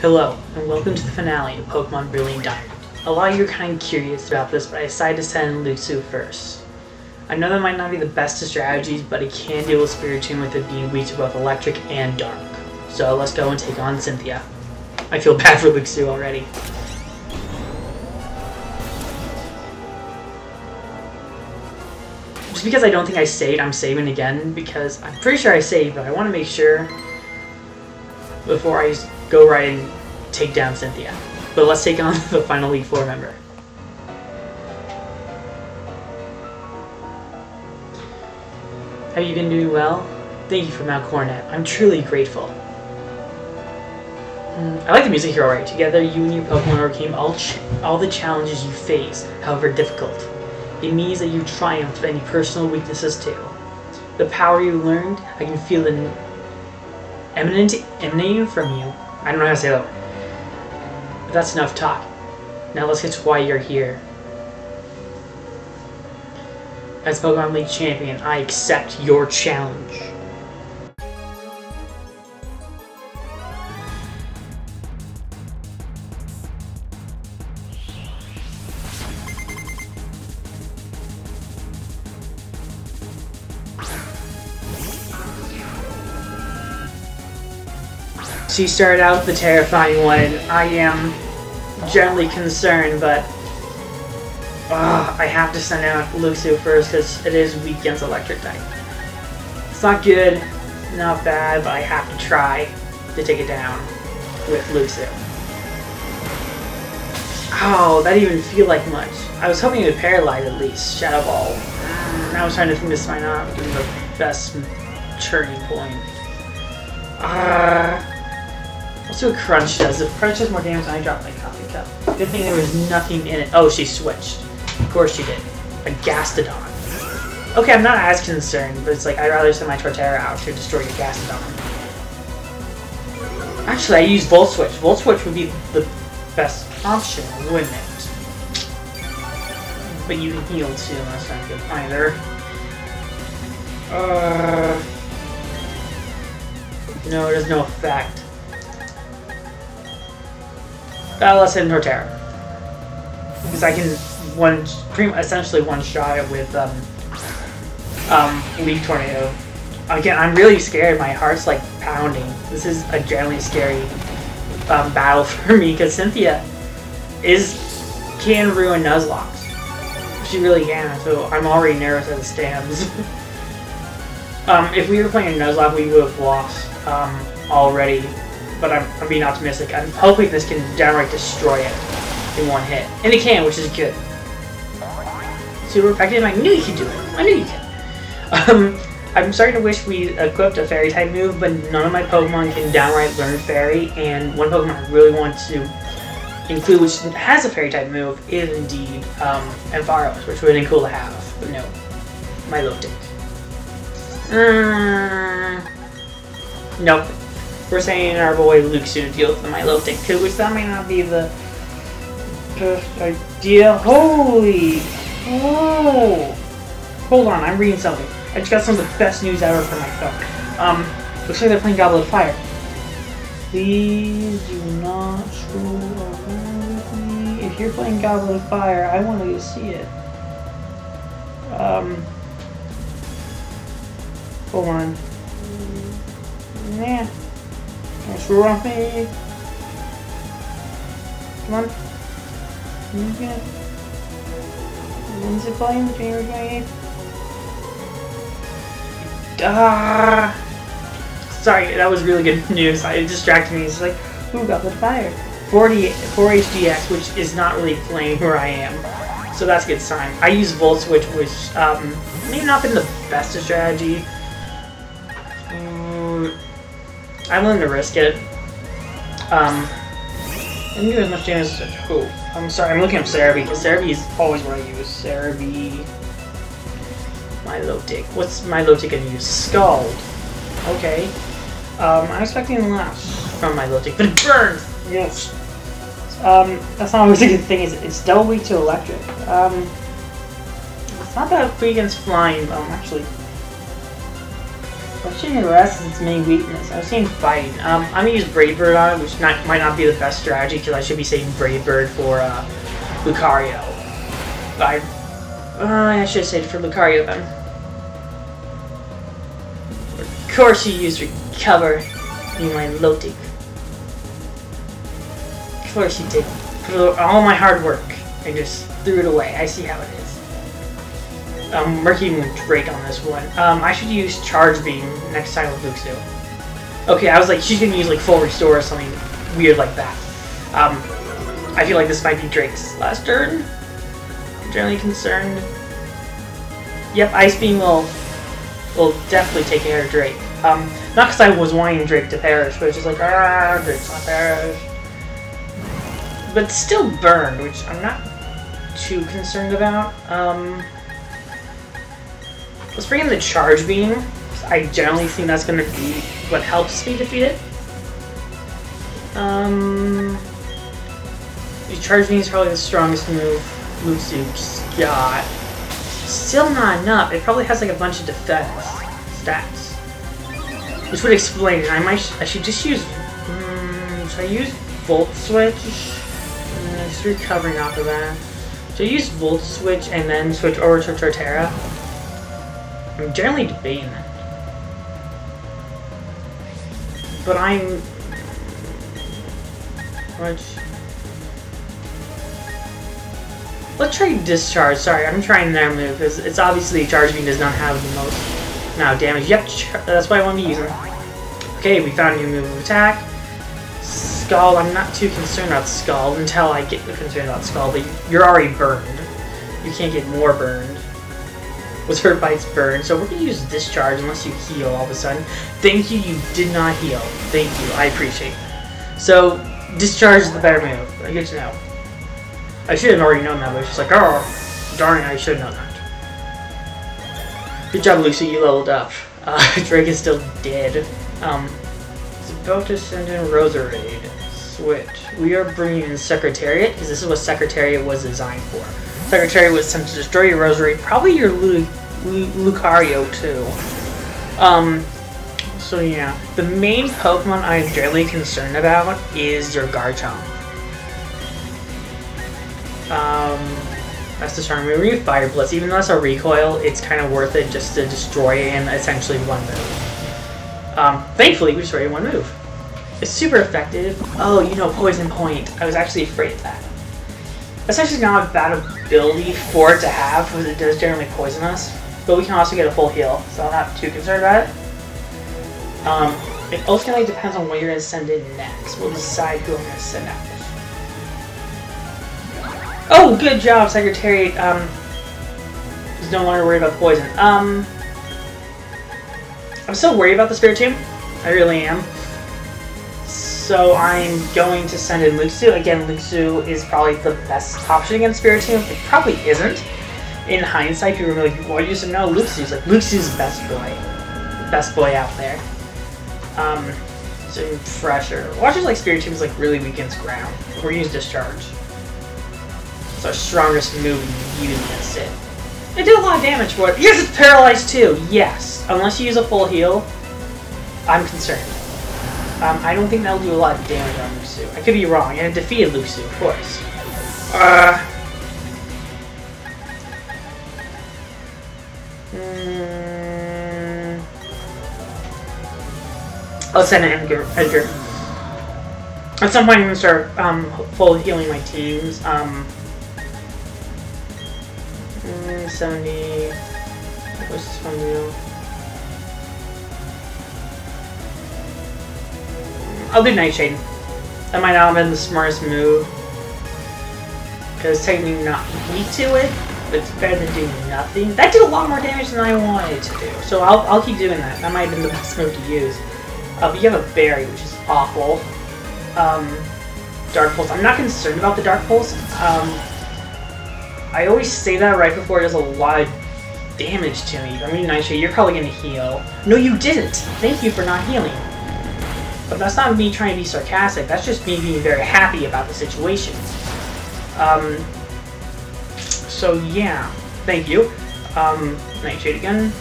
Hello, and welcome to the finale of Pokemon Brilliant Diamond. A lot of you are kind of curious about this, but I decided to send Luxu first. I know that might not be the best of strategies, but it can deal with Spiritomb with it being weak to both electric and dark. So let's go and take on Cynthia. I feel bad for Luxu already. Just because I don't think I saved, I'm saving again because I'm pretty sure I saved, but I want to make sure before I go right and take down Cynthia. But let's take on the final League Four member. Have you been doing well? Thank you for Mount. I'm truly grateful. Hmm, I like the music here alright. Together, you and your Pokemon overcame all, all the challenges you faced, however difficult. It means that you triumphed any personal weaknesses too. The power you learned, I can feel it eminent, emanating from you. I don't know how to say that. But that's enough talk. Now let's get to why you're here. As Pokemon League Champion, I accept your challenge. She started out the terrifying one. I am generally concerned, but uh, I have to send out Luxu first because it is against electric type. It's not good, not bad, but I have to try to take it down with Luxu. Oh, that didn't even feel like much. I was hoping it would paralyze at least. Shadow Ball. Now I was trying to think this might not be the best turning point. Ah. Uh, Let's do a crunch does. If crunch does more damage, I drop my coffee cup. Good thing there was nothing in it. Oh, she switched. Of course she did. A Gastrodon. Okay, I'm not as concerned, but it's like I'd rather send my Torterra out to destroy your Gastrodon. Actually, I use Volt Switch. Volt Switch would be the best option, wouldn't it? But you can heal too, that's not good either. Uh, no, it has no effect. Uh, let's hit Torterra. Because I can one pretty essentially one shot it with um, um, Leaf Tornado. Again, I'm really scared. My heart's like pounding. This is a generally scary um, battle for me because Cynthia is can ruin Nuzlocke. She really can. So I'm already nervous as it stands. um, if we were playing Nuzlocke, we would have lost um, already but I'm, I'm being optimistic. I'm hoping this can downright destroy it in one hit. And it can, which is good. Super effective. I knew you could do it. I knew you could. Um, I'm starting to wish we equipped a Fairy type move, but none of my Pokemon can downright learn Fairy, and one Pokemon I really want to include, which has a Fairy type move, is indeed um, Ampharos, which would have been cool to have, but no. Milotic. Uh, nope. We're saying our boy Luke to deal with the Milotic too, which that may not be the best idea. Holy! Oh! Hold on, I'm reading something. I just got some of the best news ever for my phone. Um, looks like they're playing Goblet of Fire. Please do not scroll around with me. If you're playing Goblet of Fire, I want to see it. Um, hold on. Yeah. Don't screw off me. Come on. Okay. When's it playing? 28th? Ah! Sorry, that was really good news. It distracted me. It's like, who got the fire? 40, 4 HDX, which is not really playing where I am. So that's a good sign. I use Volt Switch, which um, may not been the best strategy. I'm willing to risk it. Um, and do as much damage as who? I'm sorry, I'm looking up Serebii, because Serebii is always what I use. Serebii... Milotic. What's Milotic gonna use? Scald. Okay. Um, I'm expecting less from Milotic, but it burns! Yes. Um, that's not always a good thing, is it's double weak to electric. Um, it's not that weak against flying, um, actually. Questioning rest is its main weakness. I was saying fighting. Um, I'm gonna use Brave Bird on it, which not, might not be the best strategy because I should be saving Brave Bird for uh, Lucario. I, uh, I should have saved for Lucario then. Of course you use Recover in my Lotic. Of course you did. For all my hard work, I just threw it away. I see how it is um, Murky Moon Drake on this one. Um, I should use Charge Beam next time with Luxio. Okay, I was like, she's gonna use like Full Restore or something weird like that. Um, I feel like this might be Drake's last turn. I'm generally concerned. Yep, Ice Beam will will definitely take care of Drake. Um, not because I was wanting Drake to perish, but it's just like, ah, Drake's not perish. But still burned, which I'm not too concerned about. Um, Let's bring in the Charge Beam. I generally think that's going to be what helps me defeat it. Um, the Charge Beam is probably the strongest move Luxio's got. Still not enough. It probably has like a bunch of defense stats. Which would explain it. I might, I should just use, um, should I use Volt Switch? Uh, just recovering off of that. Should I use Volt Switch and then switch over to Torterra? I'm generally debating that. But I'm... Which... Let's try Discharge. Sorry, I'm trying their move, because it's obviously Charge Beam does not have the most of damage. Yep, that's why I want to use it. Okay, we found a new move of attack. Scald, I'm not too concerned about Scald until I get concerned about Scald, but you're already burned. You can't get more burned was hurt by its burn, so we're going to use Discharge unless you heal all of a sudden. Thank you, you did not heal. Thank you, I appreciate it. So, Discharge is the better move. I get to know. I should have already known that, but it's just like, oh, darn I should have known that. Good job, Lucy, you leveled up. Uh, Drake is still dead. Um, it's about to send in Roserade. Switch. We are bringing in Secretariat, because this is what Secretariat was designed for. Secretariat was sent to destroy your Roserade, probably your Lu Lucario too. Um, so yeah, the main Pokemon I'm generally concerned about is your Garchomp. Um, that's the charm. We use Flare Blitz. Even though it's a recoil, it's kind of worth it just to destroy it in essentially one move. Um, thankfully, we destroyed in one move. It's super effective. Oh, you know, Poison Point. I was actually afraid of that. That's actually not a bad ability for it to have, because it does generally poison us. But we can also get a full heal, so I'm not too concerned about it. Um, it ultimately depends on what you're going to send in next. We'll decide who I'm going to send out. Oh, good job, Secretary. Um, don't want to worry about poison. Um, I'm still worried about the Spiritomb. I really am. So I'm going to send in Luxu. Again, Luxu is probably the best option against Spiritomb. It probably isn't. In hindsight, people are like, why you said no, Luxu's like, Luxu's best boy. Best boy out there. Um, so pressure. Watchers like Spiritomb is like really weak against ground. We're gonna use Discharge. It's our strongest move we use against it. It did a lot of damage for it. Yes, it's paralyzed too! Yes. Unless you use a full heal, I'm concerned. Um, I don't think that'll do a lot of damage on Luxu. I could be wrong, and it defeated Luxu, of course. Uh... I'll send an Edgar. At some point, I'm gonna start um, full healing my teams. Um, mm, 70. What's this one do? I'll do Nightshade. That might not have been the smartest move. Because technically not weak to it, but it's better than doing nothing. That did a lot more damage than I wanted to do. So I'll, I'll keep doing that. That might have been the best move to use. Uh, but you have a Berry, which is awful. Um, Dark Pulse. I'm not concerned about the Dark Pulse. Um, I always say that right before it does a lot of damage to me. I mean, Nightshade, you're probably going to heal. No, you didn't. Thank you for not healing. But that's not me trying to be sarcastic, that's just me being very happy about the situation. Um, so yeah, thank you. Um, Nightshade again.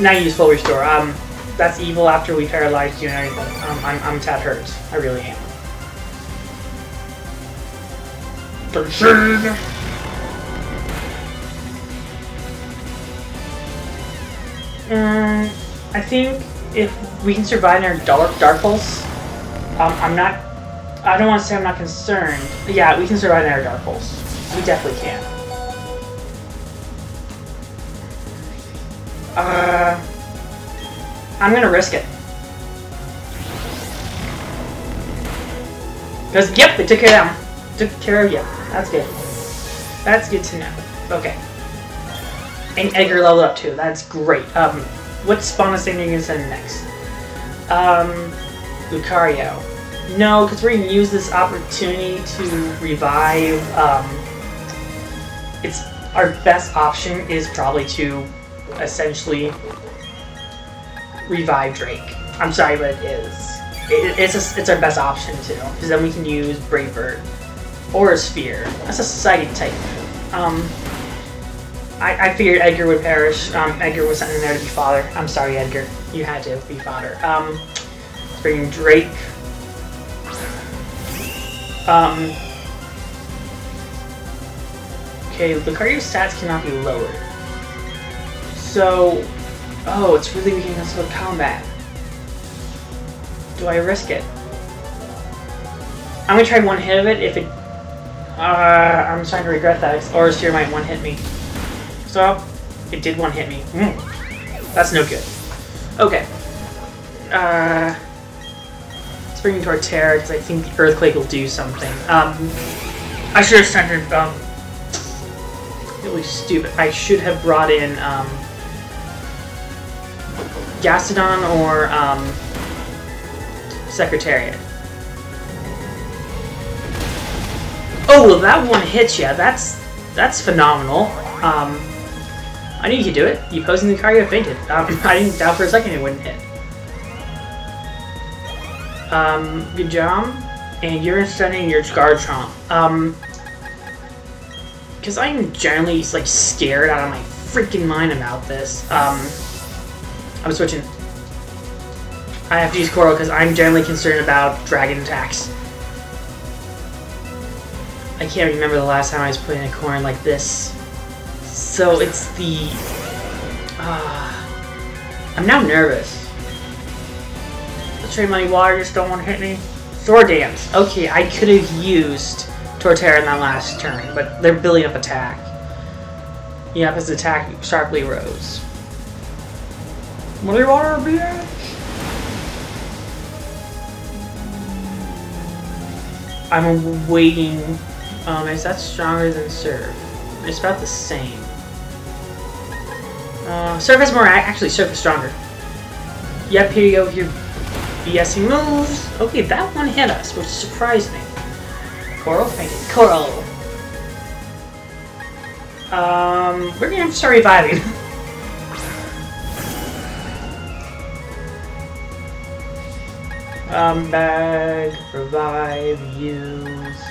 not use full restore. Um, that's evil after we paralyzed you and everything. Um, I'm, I'm tad hurt. I really am. Sure. Mm, I think if we can survive in our dark dark pulse, um, I'm not. I don't want to say I'm not concerned. Yeah, we can survive in our dark pulse. We definitely can. Uh, I'm gonna risk it. Because yep, we took care of them. Took care of you. That's good. That's good to know. Okay. And Edgar leveled up too. That's great. Um, what spawn is you gonna send next? Um, Lucario. No, because we're gonna use this opportunity to revive. Um, it's our best option is probably to essentially revive Drake. I'm sorry, but it is. It, it's a, it's our best option too, because then we can use Brave Bird Aura Sphere. That's a Society type. Um, I, I figured Edgar would perish. Um, Edgar was sent in there to be father. I'm sorry, Edgar. You had to be father. Um, bringing Drake. Um, okay, Lucario's stats cannot be lowered. So, oh, it's really weak against with combat. Do I risk it? I'm gonna try one hit of it. If it, uh, I'm starting to regret that. Aura Sphere might one hit me. So, it did one hit me. Mm. That's no good. Okay. Uh, let's bring Torterra because I think the Earthquake will do something. Um, I should have centered, um, really stupid. I should have brought in, um, Gastrodon or, um, Secretariat. Oh, well, that one hits you. That's, that's phenomenal. Um, I knew you could do it. You posing the car, you fainted. Um, I didn't doubt for a second it wouldn't hit. Um, good job. And you're sending your Garchomp. Um, because I'm generally like scared out of my freaking mind about this. Um, I'm switching. I have to use Coral because I'm generally concerned about dragon attacks. I can't remember the last time I was putting a corn like this. So it's the... Uh, I'm now nervous. Let's trade money water just don't want to hit me. Sword dance. Okay, I could have used Torterra in that last turn, but they're building up attack. Yep, his attack sharply rose. Money water, bitch! I'm waiting. Um, is that stronger than Surf? It's about the same. Uh, Surf is more, actually, Surf is stronger. Yep, here you go your BSing moves. Okay, that one hit us, which surprised me. Coral fainted. Coral! Um, we're gonna have to start reviving. Um, bag, revive, use.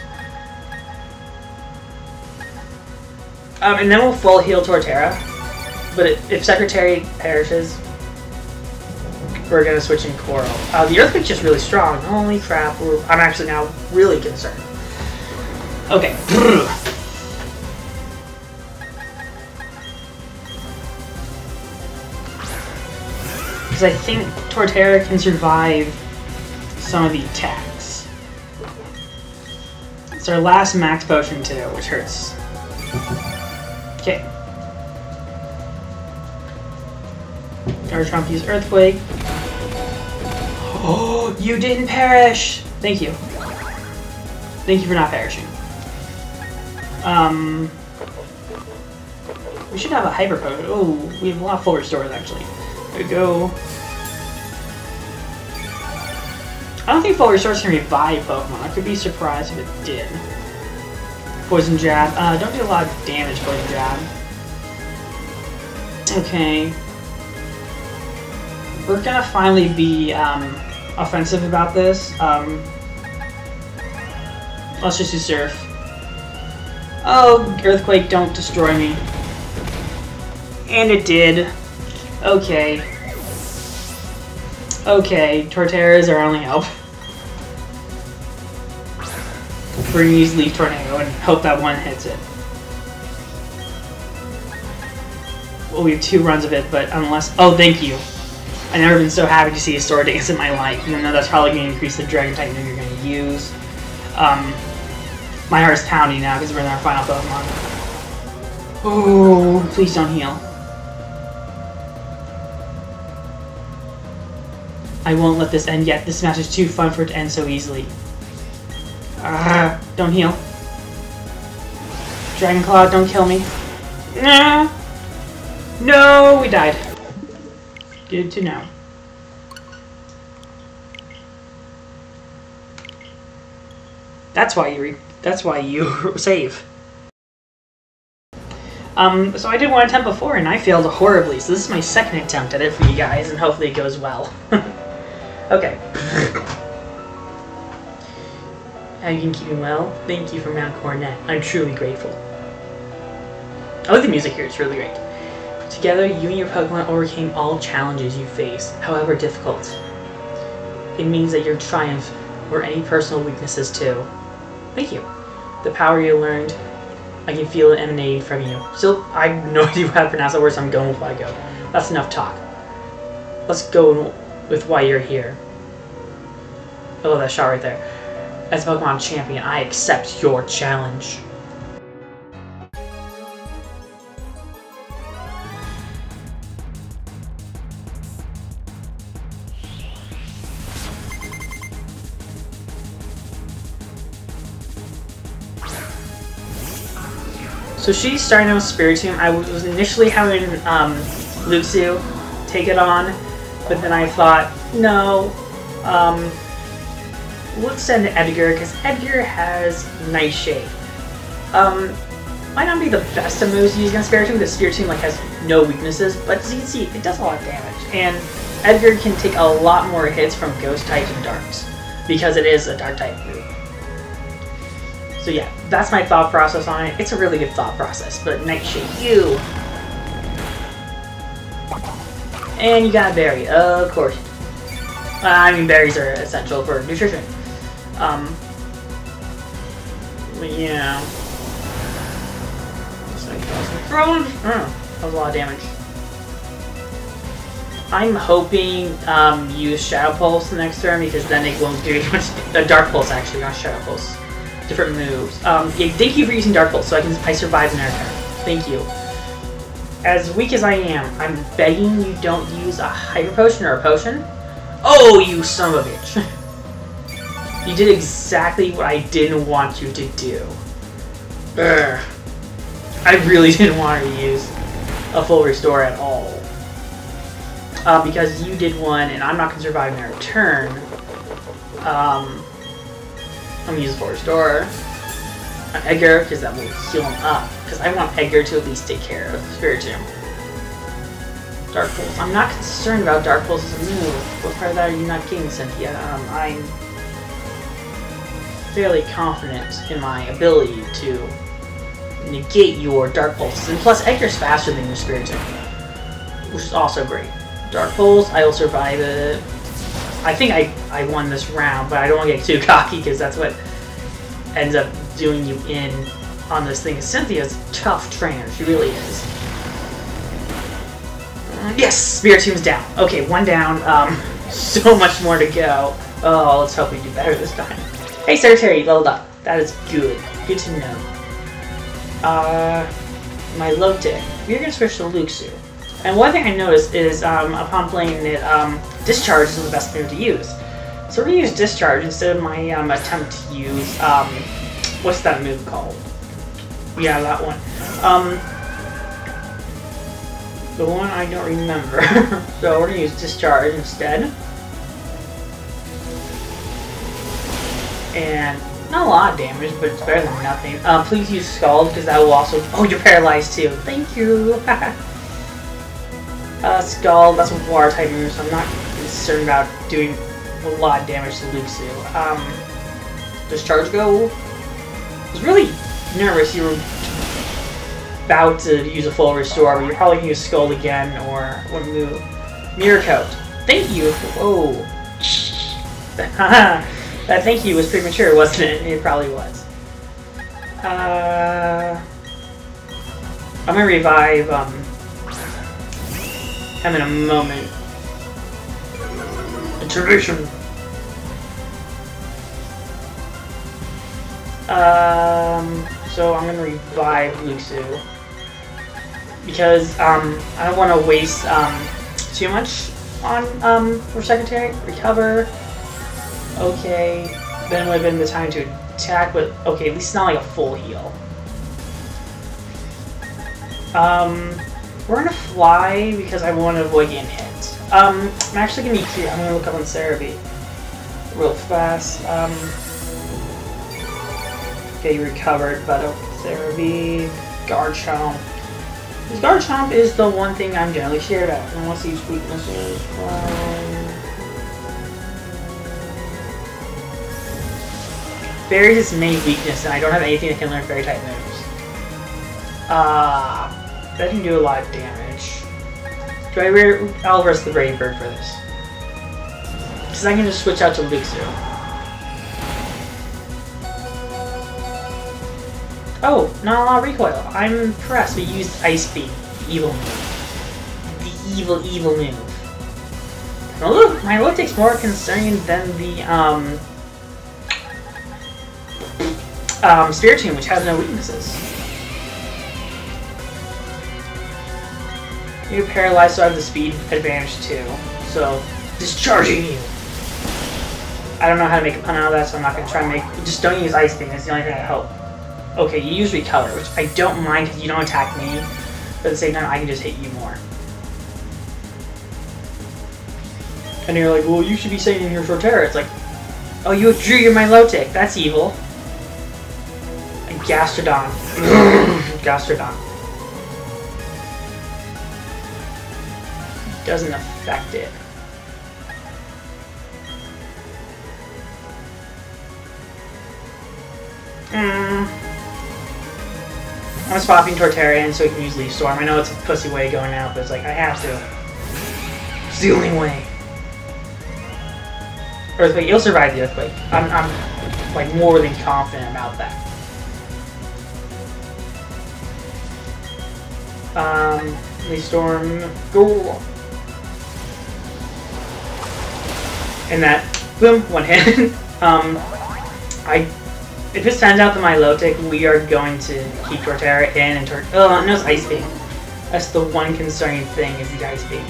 Um, and then we'll full heal Torterra. But if Secretary perishes, we're gonna switch in Coral. Uh, the Earthquake's just really strong. Holy crap, I'm actually now really concerned. Okay. Because I think Torterra can survive some of the attacks. It's our last max potion too, which hurts. Okay. Our Trump use Earthquake. Oh, you didn't perish! Thank you. Thank you for not perishing. Um, we should have a Hyper Potion. Oh, we have a lot of full restores actually. There we go. I don't think full restores can revive Pokemon. I could be surprised if it did. Poison Jab. Uh, don't do a lot of damage, Poison Jab. Okay. We're gonna finally be um, offensive about this. Um, let's just do Surf. Oh, Earthquake, don't destroy me. And it did. Okay. Okay, Torterra is our only help. Gonna use Leaf Tornado and hope that one hits it. Well, we have two runs of it, but unless... Oh, thank you. I've never been so happy to see a Sword Dance in my life, even though that's probably going to increase the Dragon Type move you're going to use. Um, my heart's pounding now because we're in our final Pokemon. Oh, please don't heal. I won't let this end yet. This match is too fun for it to end so easily. Ah, don't heal. Dragon Claw, don't kill me. Nah. No, we died. Good to know. That's why you that's why you save. Um, so I did one attempt before and I failed horribly, so this is my second attempt at it for you guys, and hopefully it goes well. okay. How you can keep me well? Thank you for Mount Coronet. I'm truly grateful. I like the music here, it's really great. Together, you and your Pokemon overcame all challenges you faced, however difficult. It means that your triumph were any personal weaknesses too. Thank you. The power you learned, I can feel it emanating from you. Still, I have no idea how to pronounce that word, so I'm going with what I go. That's enough talk. Let's go with why you're here. Oh, that shot right there. As Pokemon Champion, I accept your challenge. So she's starting out with Spiritomb. I was initially having um, take it on, but then I thought, no, um, let's send Edgar, because Edgar has Nightshade. Um, might not be the best of moves to use against Spiritomb, because team like, has no weaknesses, but as you can see, it does a lot of damage. And Edgar can take a lot more hits from Ghost types and Darks, because it is a Dark type move. So yeah, that's my thought process on it. It's a really good thought process, but Nightshade, you! And you got berry, of course. I mean, berries are essential for nutrition. Um, yeah. Thrown! Oh, that was a lot of damage. I'm hoping um, use Shadow Pulse next turn because then it won't do as much. Uh, Dark Pulse actually, not Shadow Pulse different moves. Um, yeah, thank you for using Dark Pulse, so I can I survive an air turn. Thank you. As weak as I am, I'm begging you don't use a Hyper Potion or a Potion. Oh, you son of a bitch. you did exactly what I didn't want you to do. Urgh. I really didn't want to use a full restore at all. Uh, because you did one, and I'm not going to survive an air turn. Um, I'm gonna use Full Restore on Edgar, because that will heal him up. Because I want Edgar to at least take care of Spiritomb. Dark Pulse. I'm not concerned about Dark Pulse as a move. What part of that are you not getting, Cynthia? Um, I'm fairly confident in my ability to negate your Dark Pulse. And plus, Edgar's faster than your Spirit Spiritomb, which is also great. Dark Pulse, I will survive it. I think I, I won this round, but I don't want to get too cocky because that's what ends up doing you in on this thing. Cynthia's a tough trainer. She really is. Yes! Spiritomb's down. Okay, one down. Um, so much more to go. Oh, let's hope we do better this time. Hey, Secretary, leveled up. That is good. Good to know. Uh, Milotic. We're gonna switch to Luxu. And one thing I noticed is, um, upon playing it, um, Discharge is the best move to use. So we're to use Discharge instead of my um, attempt to use, um, what's that move called? Yeah, that one. Um, the one I don't remember. so we're to use Discharge instead. And not a lot of damage, but it's better than nothing. Um, please use Scald, because that will also... Oh, you're paralyzed too. Thank you! Uh, Scald, that's a water type move, so I'm not concerned about doing a lot of damage to Luxio. Um, does Charge go? I was really nervous you were about to use a full restore, but you're probably gonna use Scald again or what move? Mirror Coat. Thank you. Whoa. that thank you was premature, wasn't it? It probably was. Uh, I'm gonna revive um, him in a moment. Intervention. Um, so I'm gonna revive Luxu because um, I don't want to waste um, too much on um, Secretary. Recover. Okay, then would have been the time to attack, but okay, at least it's not like a full heal. Um, we're gonna fly because I want to avoid getting hit. Um, I'm actually gonna be here. I'm gonna look up on Serebii real fast. Um, okay, you recovered, but oh, Serebii, Garchomp. This Garchomp is the one thing I'm generally scared of. And what's these weaknesses? Um, Fairy has many weakness, and I don't have anything that can learn Fairy type moves. Ah. Uh, that can do a lot of damage. Do I re I'll risk the Brave Bird for this. Because I can just switch out to Luxu. Oh, not a lot of recoil. I'm impressed. We used Ice Beam. Evil move. The evil, evil move. Now look, my look takes more concerning than the, um... Um, Team, which has no weaknesses. You're paralyzed, so I have the speed advantage too. So, discharging you. I don't know how to make a pun out of that, so I'm not going to try and make... Just don't use Ice Beam, it's the only thing that help. Okay, you use Recover, which I don't mind because you don't attack me, but at the same time, I can just hit you more. And you're like, well, you should be saying in your Torterra. It's like, oh, you withdrew your Milotic. That's evil. Gastrodon. Gastrodon. doesn't affect it. Hmm. I'm swapping Torterra so we can use Leaf Storm. I know it's a pussy way of going out, but it's like, I have to. It's the only way. Earthquake, you'll survive the Earthquake. I'm, I'm like, more than confident about that. Um, Leaf Storm, go! and that, boom, one hit. um, I, if this turns out that Milotic, we are going to keep Torterra in and Tor- oh, no, it's Ice Beam. That's the one concerning thing is the Ice Beam.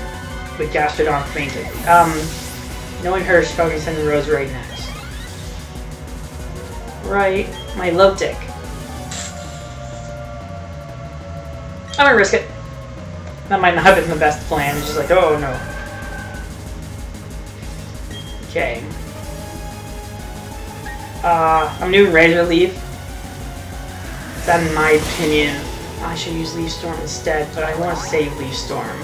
With Gastrodon fainted. Um, knowing her, she's probably sending Roserade next. Right, my Milotic. I'm gonna risk it. That might not have been the best plan. It's just like, oh no. Okay. Uh, I'm doing Razor Leaf. That, in my opinion, I should use Leaf Storm instead, but I want to save Leaf Storm.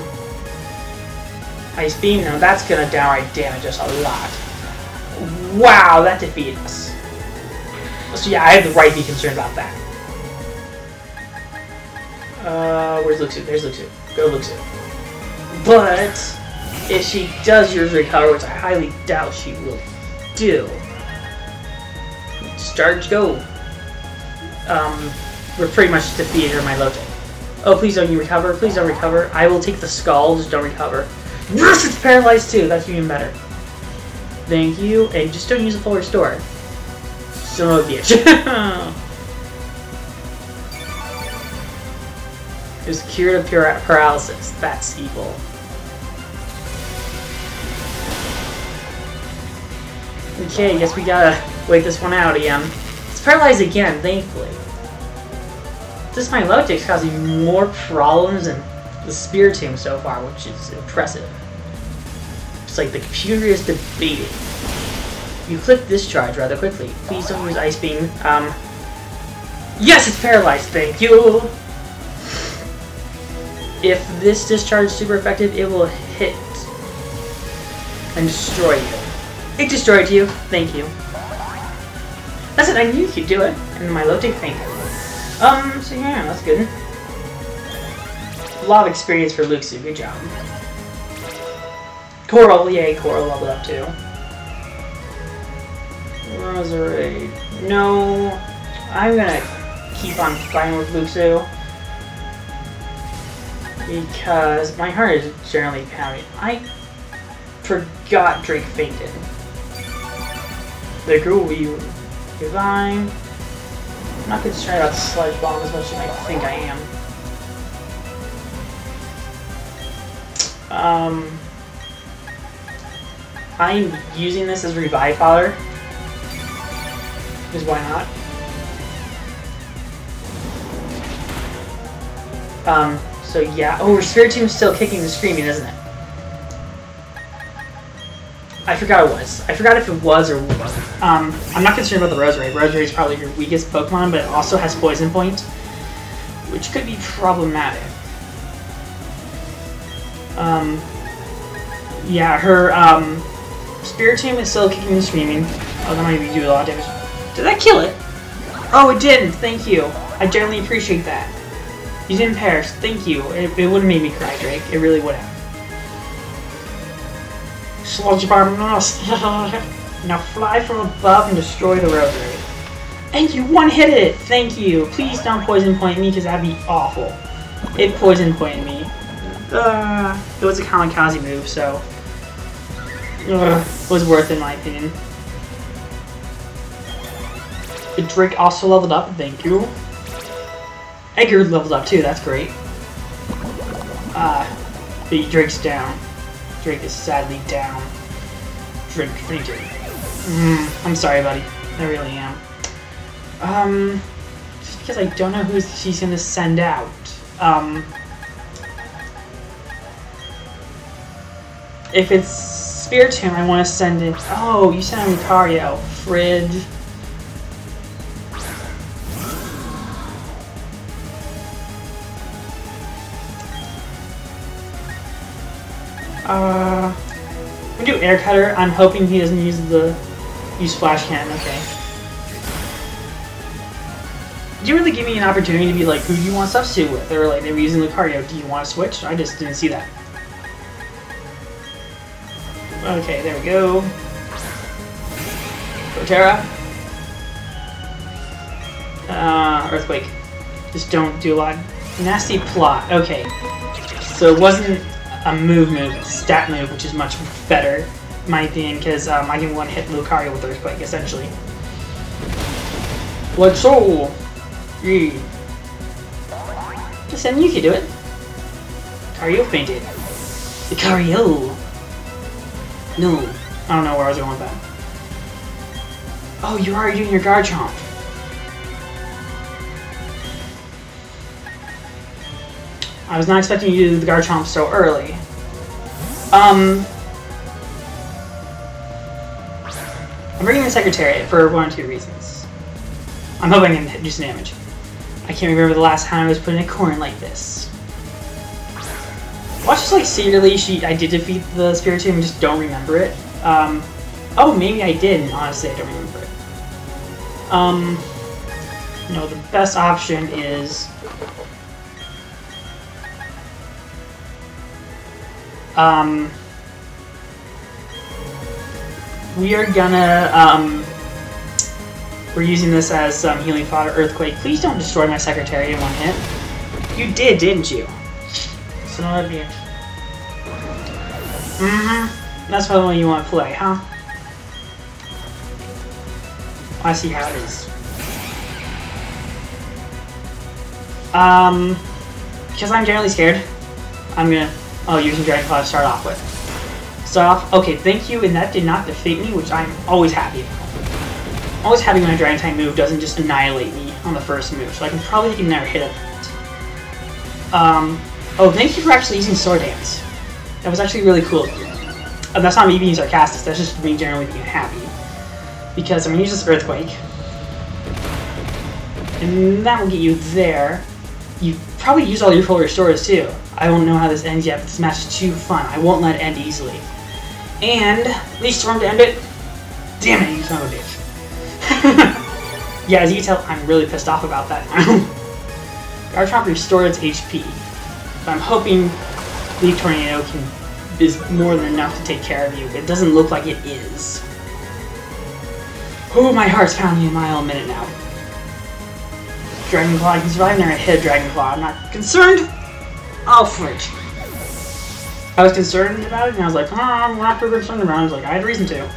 Ice Beam, now that's gonna downright damage us a lot. Wow, that defeated us. So yeah, I have the right to be concerned about that. Uh, where's Luxu? There's Luxu. Go Luxu. But, if she does use recover, which I highly doubt she will do, Discharge go. Um, we're pretty much defeated her Milotic. Oh, please don't you recover. Please don't recover. I will take the Scald, just don't recover. Yes, it's paralyzed too. That's even better. Thank you. And just don't use a full restore. Son of a bitch. It's cured of paralysis. That's evil. Okay, guess we gotta wait this one out again. It's paralyzed again, thankfully. This Milotic's causing more problems than the Spiritomb so far, which is impressive. It's like the computer is debating. You click discharge rather quickly. Please don't use Ice Beam. Um, yes, it's paralyzed, thank you! If this discharge is super effective, it will hit and destroy you. It destroyed you. Thank you. That's it, I knew you could do it. And Milotic fainted. Um, so yeah, that's good. A lot of experience for Luxu, good job. Coral, yay, Coral leveled up too. Roserade. No, I'm gonna keep on fighting with Luxu. Because my heart is generally pounding. I forgot Drake fainted. The girl will divine. I'm not concerned about sludge bomb as much as I think I am. Um, I'm using this as revive fodder. Because why not? Um, so yeah. Oh, Spiritomb is still kicking and screaming, isn't it? I forgot it was. I forgot if it was or wasn't. Um, I'm not concerned about the Roserade. Roserade is probably your weakest Pokemon, but it also has Poison Point, which could be problematic. Um, yeah, her um, Spiritomb is still kicking and screaming. Oh, that might be do a lot of damage. Did that kill it? Oh, it didn't. Thank you. I generally appreciate that. You didn't perish. Thank you. It, it would have made me cry, Drake. It really would have. Sludge Bomb Now fly from above and destroy the Rosary. And you one-hit it! Thank you! Please don't poison point me, because that'd be awful. It poison pointed me. Uh, it was a kamikaze move, so... Uh, it was worth in my opinion. Drake also leveled up, thank you. Edgar leveled up too, that's great. Uh, the Drake's down. Drake is sadly down. Drake fainted. Mm, I'm sorry, buddy. I really am. Um, just because I don't know who she's gonna send out. Um, if it's Spiritomb, I want to send it. Oh, you sent in Lucario. Frid. Uh, we do air cutter. I'm hoping he doesn't use the use flash cannon. Okay. Did you really give me an opportunity to be like, who do you want to substitute with? Or like, they were using Lucario. Do you want to switch? I just didn't see that. Okay, there we go. Torterra. Uh, Earthquake. Just don't do a lot. Nasty plot. Okay. So it wasn't a move move, stat move, which is much better, in my opinion, because um, I can one-hit Lucario with Earthquake, essentially. Blood Soul! Yeah. Just then you can do it. Cario fainted. Lucario! No. I don't know where I was going with that. Oh, you are doing your Guard Garchomp. I was not expecting you to do the Garchomp so early. Um... I'm bringing the Secretariat for one or two reasons. I'm hoping I can do some damage. I can't remember the last time I was put in a corn like this. Watch this like secretly she I did defeat the Spiritomb and just don't remember it. Um, oh, maybe I did, honestly I don't remember it. Um, no, the best option is Um, we are gonna, um, we're using this as some um, healing fodder, Earthquake. Please don't destroy my Secretary in one hit. You did, didn't you? So that'd be Mm-hmm. That's probably the one you want to play, huh? I see how it is. Um, because I'm generally scared, I'm gonna Oh, using Dragon Claw to start off with. Start off, okay, thank you, and that did not defeat me, which I'm always happy about. always happy when a Dragon type move doesn't just annihilate me on the first move, so I can probably another hit it. Um, oh, thank you for actually using Sword Dance. That was actually really cool. And that's not me being sarcastic, that's just me generally being happy. Because I'm gonna use this Earthquake. And that will get you there. You probably use all your full restores too. I don't know how this ends yet, but this match is too fun. I won't let it end easily. And, Leaf Storm to end it. Damn it, you son of a bitch. yeah, as you can tell, I'm really pissed off about that now. Garchomp restored its HP. But I'm hoping Leaf Tornado can is more than enough to take care of you. It doesn't look like it is. Oh, my heart's pounding a mile a minute now. Dragon Claw, I can survive there. I hit Dragon Claw. I'm not concerned. Fridge. I was concerned about it, and I was like, oh, I'm not too concerned about it. I was like, I had reason to.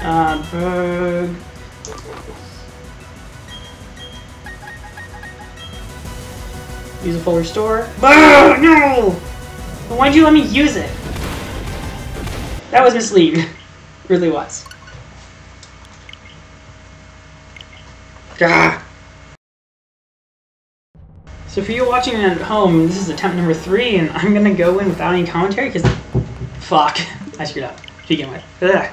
Uh, bug. Use a full restore. Bug! No! Why'd you let me use it? That was misleading. really was. Gah! So for you watching at home, this is attempt number three, and I'm gonna go in without any commentary, because... Fuck. I screwed up. To begin with. Ugh.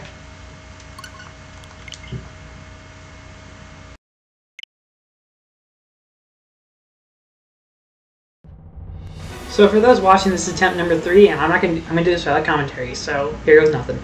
So for those watching, this is attempt number three, and I'm not gonna I'm gonna do this without commentary. So here goes nothing.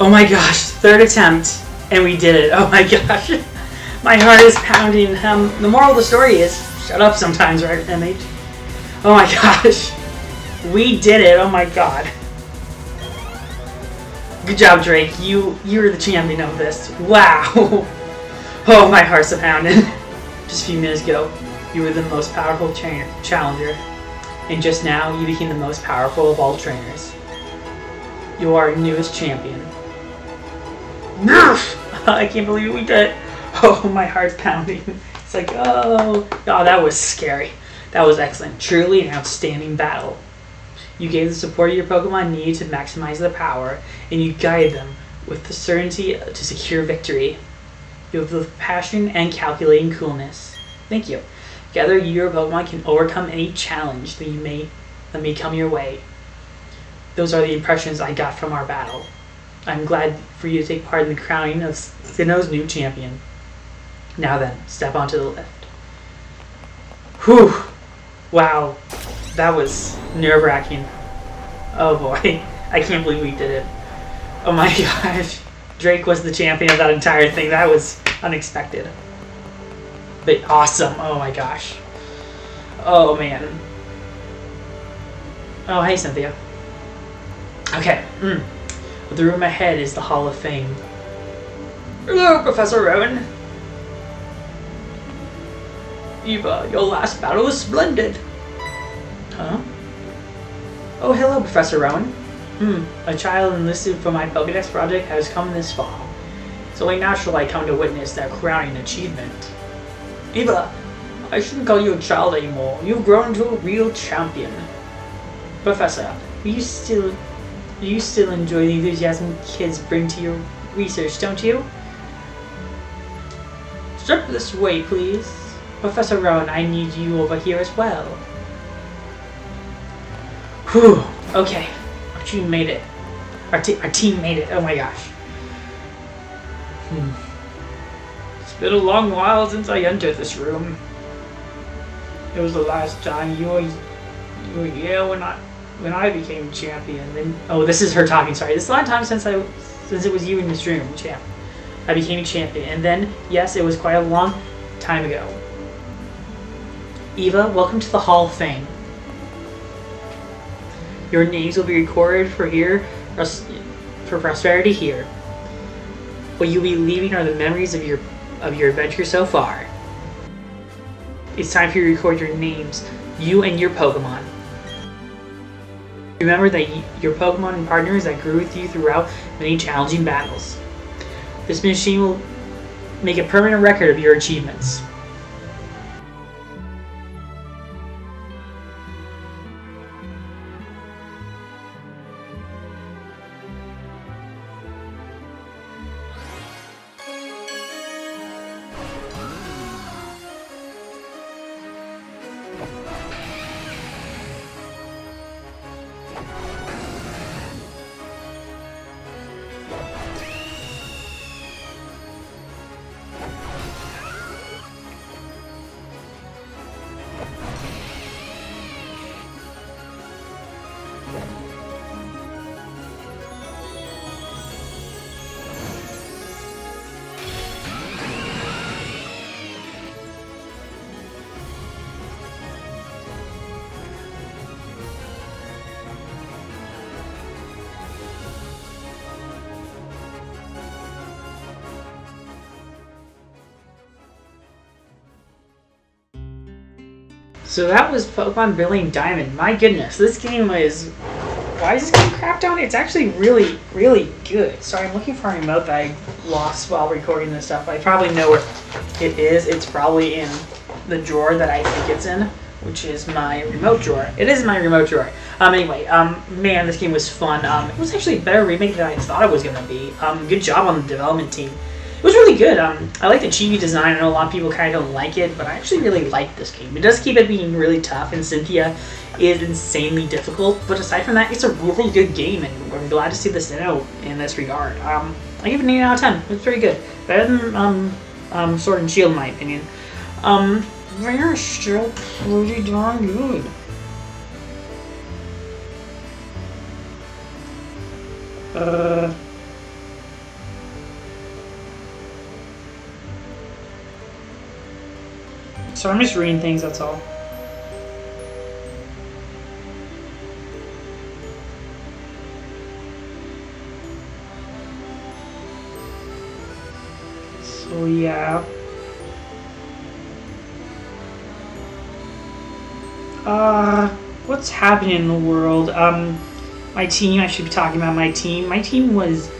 Oh my gosh, third attempt, and we did it. Oh my gosh. My heart is pounding. Um, the moral of the story is, shut up sometimes, right, MH? Oh my gosh. We did it, oh my god. Good job, Drake. You, you're the champion of this. Wow. Oh, my heart's a pounding. Just a few minutes ago, you were the most powerful challenger. And just now, you became the most powerful of all trainers. You are our newest champion. Nerf! I can't believe we did it. Oh, my heart's pounding. It's like, oh, oh, that was scary. That was excellent. Truly an outstanding battle. You gave the support your Pokemon need to maximize their power, and you guided them with the certainty to secure victory. You have the passion and calculating coolness. Thank you. Together, you your Pokemon can overcome any challenge that you may that may come your way. Those are the impressions I got from our battle. I'm glad for you to take part in the crowning of Sinnoh's new champion. Now then, step onto the lift. Whew! Wow, that was nerve-wracking. Oh boy, I can't believe we did it. Oh my gosh, Drake was the champion of that entire thing. That was unexpected. But awesome, oh my gosh. Oh man. Oh, hey Cynthia. Okay, mm. The room ahead is the Hall of Fame. Hello, Professor Rowan. Eva, your last battle was splendid. Huh? Oh, hello, Professor Rowan. Hmm, a child enlisted for my Pokedex project has come this fall. It's only natural I come to witness that crowning achievement. Eva, I shouldn't call you a child anymore. You've grown into a real champion. Professor, are you still you still enjoy the enthusiasm kids bring to your research, don't you? Step this way, please. Professor Rowan, I need you over here as well. Whew. Okay. Our team made it. Our, our team made it. Oh my gosh. Hmm. It's been a long while since I entered this room. It was the last time you were, you were here when I when I became champion. Then oh, this is her talking. Sorry, this is a long time since I since it was you in this room, champ. I became a champion, and then yes, it was quite a long time ago. Eva, welcome to the Hall of Fame. Your names will be recorded for here, for prosperity here. What you'll be leaving are the memories of your of your adventure so far. It's time for you to record your names, you and your Pokemon. Remember that your Pokemon and partners that grew with you throughout many challenging battles. This machine will make a permanent record of your achievements. So that was Pokemon Brilliant Diamond. My goodness, this game is... Why is this game crapped on? It's actually really, really good. Sorry, I'm looking for a remote that I lost while recording this stuff. I probably know where it is. It's probably in the drawer that I think it's in, which is my remote drawer. It is my remote drawer. Um, anyway, um, man, this game was fun. Um, it was actually a better remake than I thought it was going to be. Um, good job on the development team. It was really good. Um, I like the chibi design. I know a lot of people kind of don't like it, but I actually really like this game. It does keep it being really tough, and Cynthia is insanely difficult. But aside from that, it's a really good game, and I'm glad to see this out in this regard. Um, I give it an 8 out of 10. It's pretty good. Better than um, um, Sword and Shield, in my opinion. Um, they're still pretty darn good. Uh... So I'm just reading things, that's all. So yeah. Uh, what's happening in the world? Um, my team, I should be talking about my team. My team was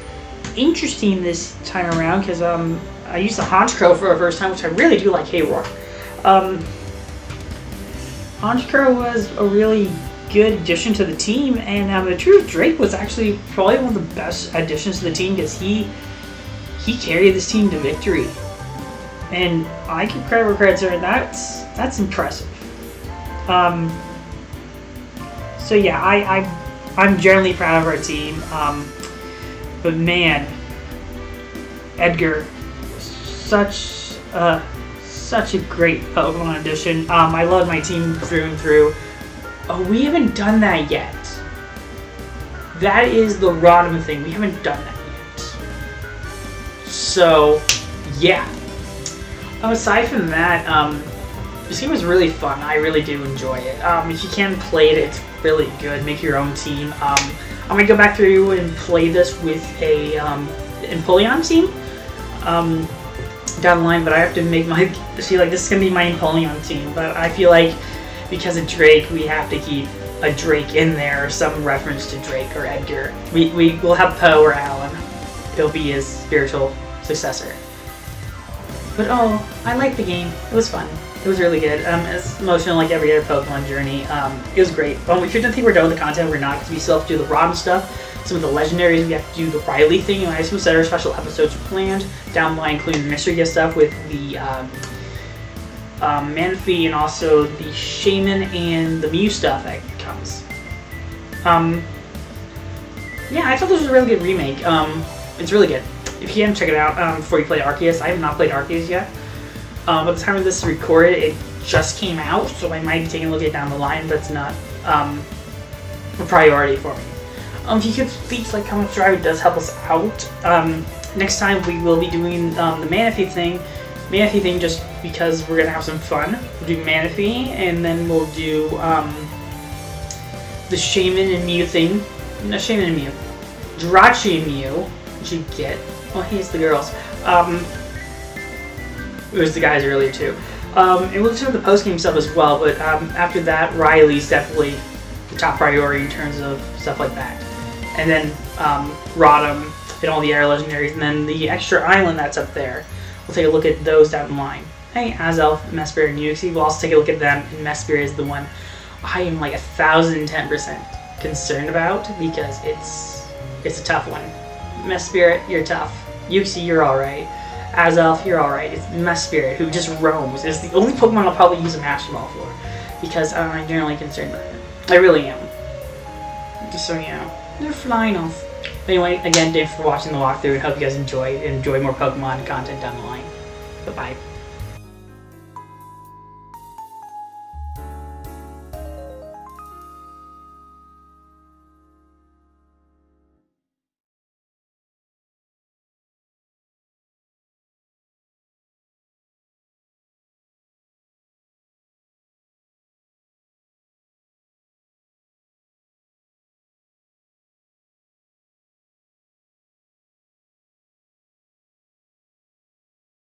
interesting this time around because um, I used the Honchkrow for the first time, which I really do like Hayward. Um, Honchkrow was a really good addition to the team, and um, the truth, Drake was actually probably one of the best additions to the team because he he carried this team to victory, and I give credit where credit's earned. That's that's impressive. Um, so yeah, I, I I'm generally proud of our team. Um, but man, Edgar, such a such a great Pokemon addition. Um, I love my team through and through. Oh, we haven't done that yet. That is the Rotom thing. We haven't done that yet. So, yeah. Um, aside from that, um, this game was really fun. I really do enjoy it. Um, if you can play it, it's really good. Make your own team. Um, I'm gonna go back through and play this with a um, Empoleon team um, down the line, but I have to make my see like this is gonna be my Empoleon team. But I feel like because of Drake, we have to keep a Drake in there, or some reference to Drake or Edgar. We we will have Poe or Alan. It'll be his spiritual successor. But oh, I like the game. It was fun. It was really good. Um, it's emotional like every other Pokemon journey. Um, it was great. Um, if you didn't think we're done with the content, we're not because we still have to do the Rom stuff. Some of the legendaries, we have to do the Riley thing. I have some other special episodes planned down the line, including the mystery guest stuff with the um, um, and also the Shaymin and the Mew stuff that comes. Um, yeah, I thought this was a really good remake. Um, it's really good. If you haven't check it out um, before you play Arceus, I have not played Arceus yet. Um, by the time of this recorded, it just came out, so I might be taking a look at it down the line. but it's not um, a priority for me. Um, if you could please like, comment, subscribe, it does help us out. Um, next time we will be doing um, the Manaphy thing. Manaphy thing just because we're gonna have some fun. We'll do Manaphy, and then we'll do um, the Shaymin and Mew thing. No, Shaymin and Mew. Jirachi and Mew, which you get. Oh, he's the girls. Um, it was the guys earlier too. Um, and we'll do the post game stuff as well, but um, after that, Riley's definitely the top priority in terms of stuff like that. And then um, Rotom and all the air legendaries, and then the extra island that's up there. We'll take a look at those down the line. Hey, Azelf, Mesprit, and Uxie, we'll also take a look at them, and Mesprit is the one I am like a thousand ten percent concerned about because it's it's a tough one. Mesprit, you're tough. Uxie, you're alright. Azelf, you're alright. It's Mesprit, who just roams. It's the only Pokemon I'll probably use a Master Ball for. Because I'm generally concerned about it. I really am. Just so yeah, they're flying off. Anyway, again, thanks for watching the walkthrough. Hope you guys enjoyed and enjoy more Pokemon content down the line. Bye-bye.